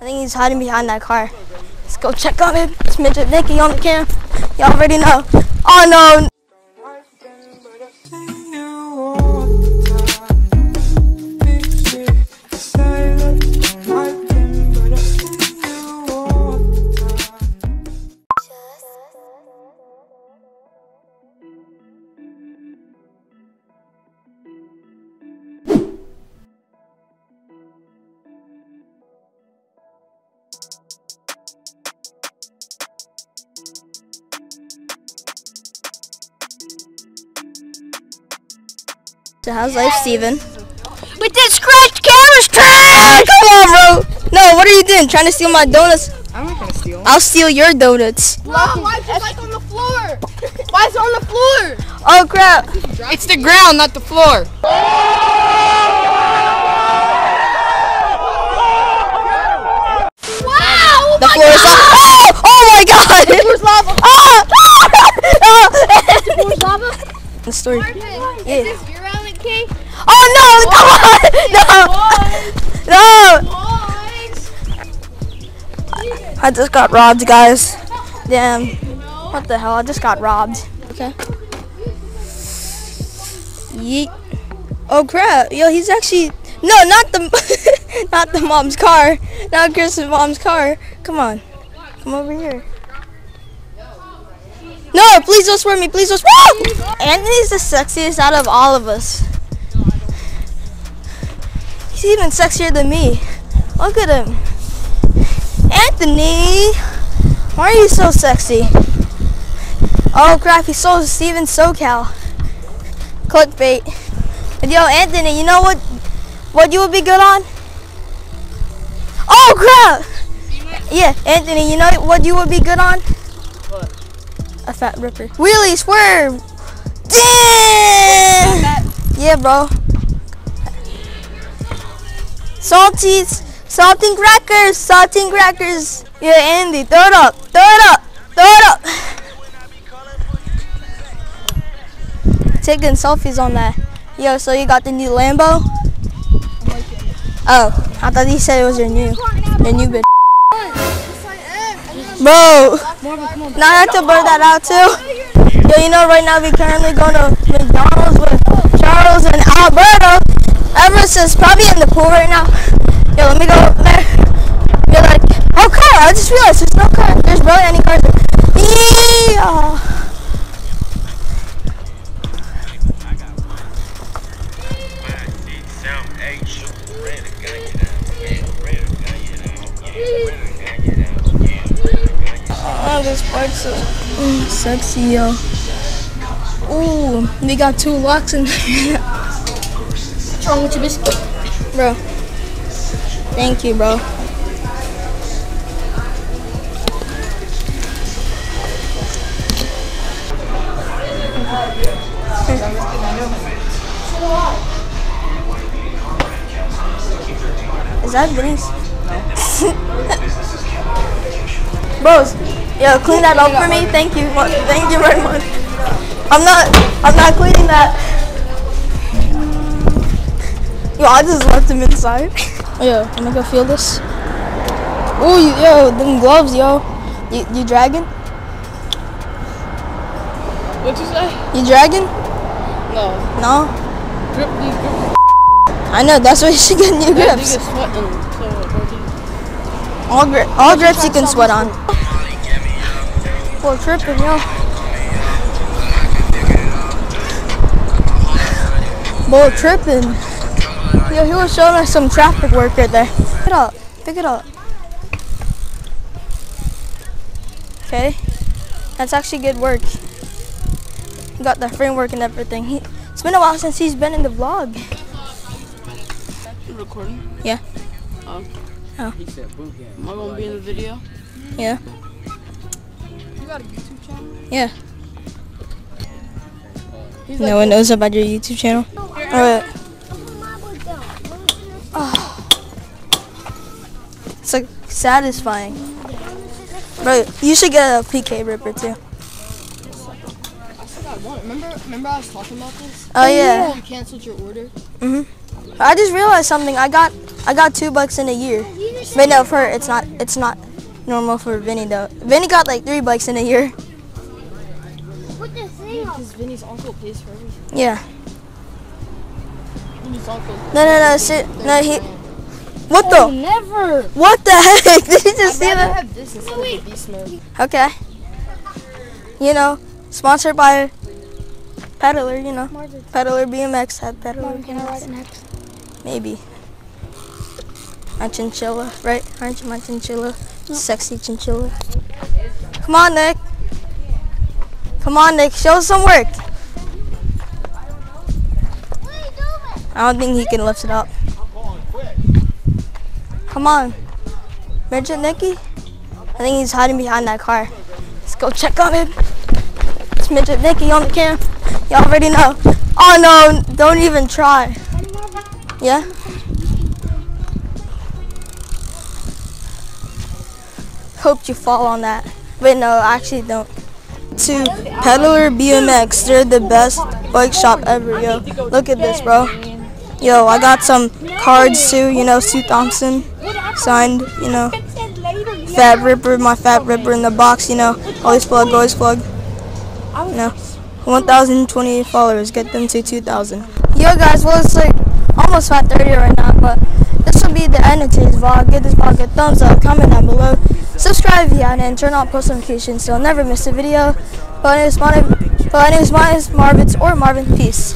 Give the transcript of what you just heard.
I think he's hiding behind that car. Let's go check on him. It's Midget Nicky on the cam. Y'all already know. Oh no. So how's life, Steven? With this scratch camera's trash! Come on, bro. No, what are you doing? Trying to steal my donuts? I'm not gonna steal. I'll steal your donuts. Mom, why is it like on the floor? Why is it on the floor? Oh crap. It's the ground, not the floor. Wow! The floor is oh lava. Oh, oh my god. The floor is lava. I just got robbed, guys. Damn. What the hell? I just got robbed. Okay. Yeet. Oh crap. Yo, he's actually no, not the not the mom's car. Not Chris's mom's car. Come on. Come over here. No, please don't swear me. Please don't swear. Ah! Anthony's the sexiest out of all of us. He's even sexier than me. Look at him. Anthony! Why are you so sexy? Oh crap, he's so Steven SoCal. Clickbait. And yo, Anthony, you know what what you would be good on? Oh crap! Yeah, Anthony, you know what you would be good on? What? A fat ripper. Wheelie, swerve! Damn! Yeah, bro. Salties, salting crackers, salting crackers. Yeah, Andy, throw it up, throw it up, throw it up. Taking selfies on that. Yo, so you got the new Lambo? Oh, I thought you said it was your new, your new bitch. Bro, now I have to blur that out too. Yo, you know right now we currently going to McDonald's with Charles and Alberto. Everest is probably in the pool right now. Yo, let me go there. You're like, oh car, I just realized there's no car. There's barely any cars. Yeah. Oh, this part's so mm, sexy, yo. Ooh, we got two locks in there. What's wrong with your biscuit? Bro. Thank you, bro. Is that Vinny's? Bros, yo, clean that up for me. Thank you. Thank you very much. I'm not. I'm not cleaning that. Yo, I just left him inside. oh, yo, I'm gonna go feel this. Oh, yo, them gloves, yo. You, you dragging? What'd you say? You dragging? No. No. Grip these grips. I know. That's why you should get new That grips. nigga sweating. So, All grip, all grips you can sweat on. Well, tripping, yo. Bull tripping. Yo, he was showing us some traffic work right there. Pick it up. Pick it up. Okay. That's actually good work. Got the framework and everything. He, it's been a while since he's been in the vlog. you recording? Yeah. Oh. Oh. He said boot camp. Am I gonna be in the video? Yeah. You got a YouTube channel? Yeah. He's No one knows about your YouTube channel. Alright. It's like satisfying. Bro, you should get a PK Ripper too. I still got one. Remember, remember I was talking about this? Oh yeah. You canceled your order. Mm-hmm. I just realized something. I got I got two bucks in a year. But no, for her, it's not. It's not normal for Vinny though. Vinny got like three bikes in a year. Put this thing on. Because Vinny's uncle pays for everything. Yeah. Vinny's uncle. No, no, no. Sit. No, he. What Oh, the? never. What the heck? Did you just I'd see that? have this instead of beast mode. Okay. You know, sponsored by Peddler. You know, Peddler BMX at Peddler. Can I ride it next? Maybe. My chinchilla, right? Aren't you my chinchilla? Sexy chinchilla. Come on, Nick. Come on, Nick. Show us some work. I don't think he can lift it up. Come on. Midget Nicky? I think he's hiding behind that car. Let's go check on him. It's Midget Nicky on the cam. You already know. Oh no, don't even try. Yeah? Hope you fall on that. Wait, no, actually don't. To Peddler BMX, they're the best bike shop ever, yo. Look at this, bro. Yo, I got some cards too, you know, Sue Thompson signed, you know. Fat Ripper, my Fat Ripper in the box, you know. Always plug, always plug. You know. 1,028 followers, get them to 2,000. Yo guys, well it's like almost 5.30 right now, but this will be the end of today's vlog. Give this vlog a thumbs up, comment down below. Subscribe if you haven't, and turn on post notifications so you'll never miss a video. But my is Marvin, but my name is Marvin, or Marvin. Peace.